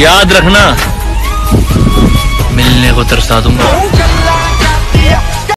याद रखना। मिलने को तरसा दूँगा।